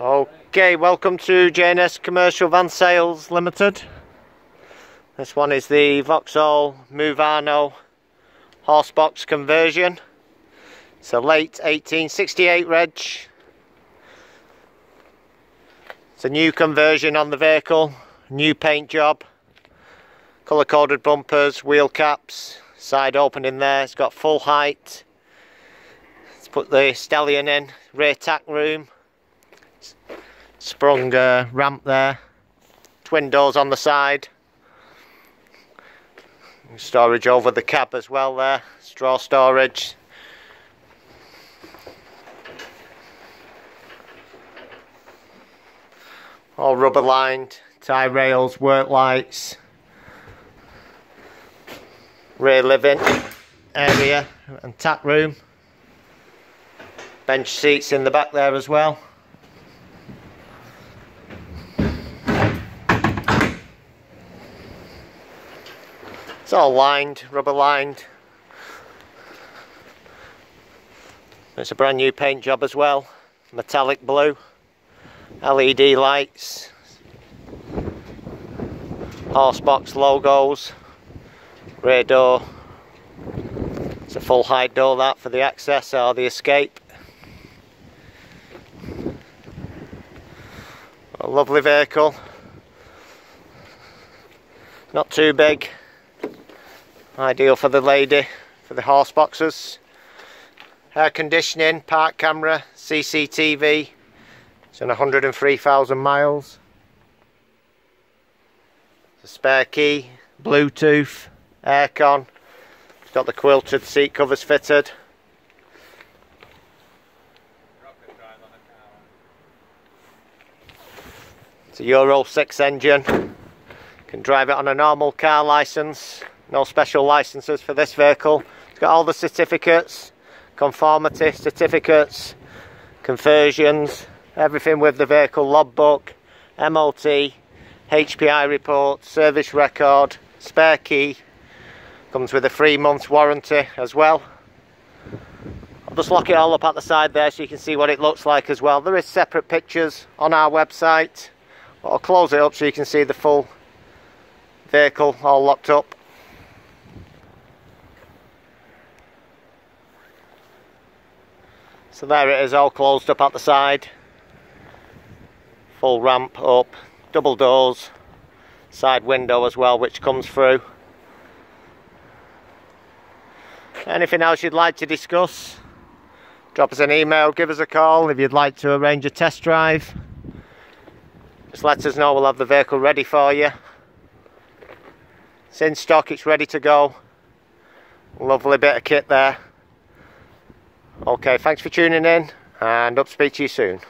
Okay, welcome to J&S Commercial Van Sales Limited. This one is the Vauxhall Movano horsebox conversion. It's a late 1868 reg. It's a new conversion on the vehicle, new paint job, colour coded bumpers, wheel caps, side opening there, it's got full height. Let's put the stallion in, rear tack room, sprung uh, ramp there, twin doors on the side, storage over the cab as well there, straw storage. All rubber lined, tie rails, work lights, rear living area and tack room, bench seats in the back there as well. It's all lined, rubber lined. It's a brand new paint job as well, metallic blue, LED lights, horsebox logos, rear door. It's a full height door that for the access or the escape. A lovely vehicle. Not too big, Ideal for the lady, for the horse boxes. Air conditioning, park camera, CCTV. It's on 103,000 miles. a spare key, Bluetooth, aircon. It's got the quilted seat covers fitted. It's a Euro 6 engine. Can drive it on a normal car licence no special licenses for this vehicle. It's got all the certificates, conformity certificates, conversions, everything with the vehicle logbook, MOT, HPI report, service record, spare key, comes with a three month warranty as well. I'll just lock it all up at the side there so you can see what it looks like as well. There is separate pictures on our website. I'll close it up so you can see the full vehicle all locked up. So there it is all closed up at the side. Full ramp up, double doors, side window as well which comes through. Anything else you'd like to discuss? Drop us an email, give us a call if you'd like to arrange a test drive. Just let us know, we'll have the vehicle ready for you. It's in stock, it's ready to go. Lovely bit of kit there. Okay, thanks for tuning in and up speak to you soon.